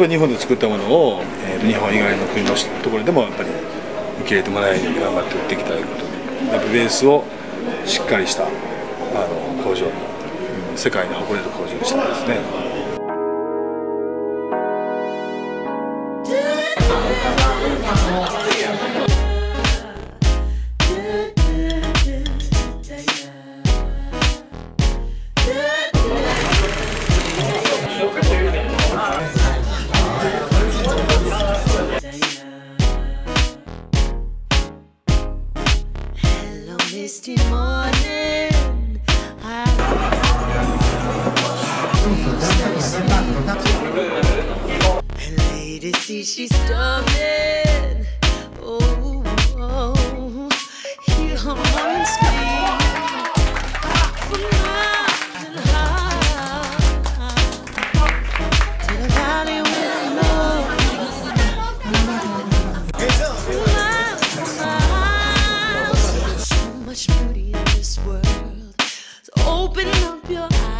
ぱ日本で作ったものを、えー、日本以外の国のところでもやっぱり受け入れてもらえるように頑張って売っていきたいことでやっぱベースをしっかりしたあの工場に、世界に誇れる工場にしたいですね。Misty morning. And lady, see, she's stumbling. this world. So open up your eyes.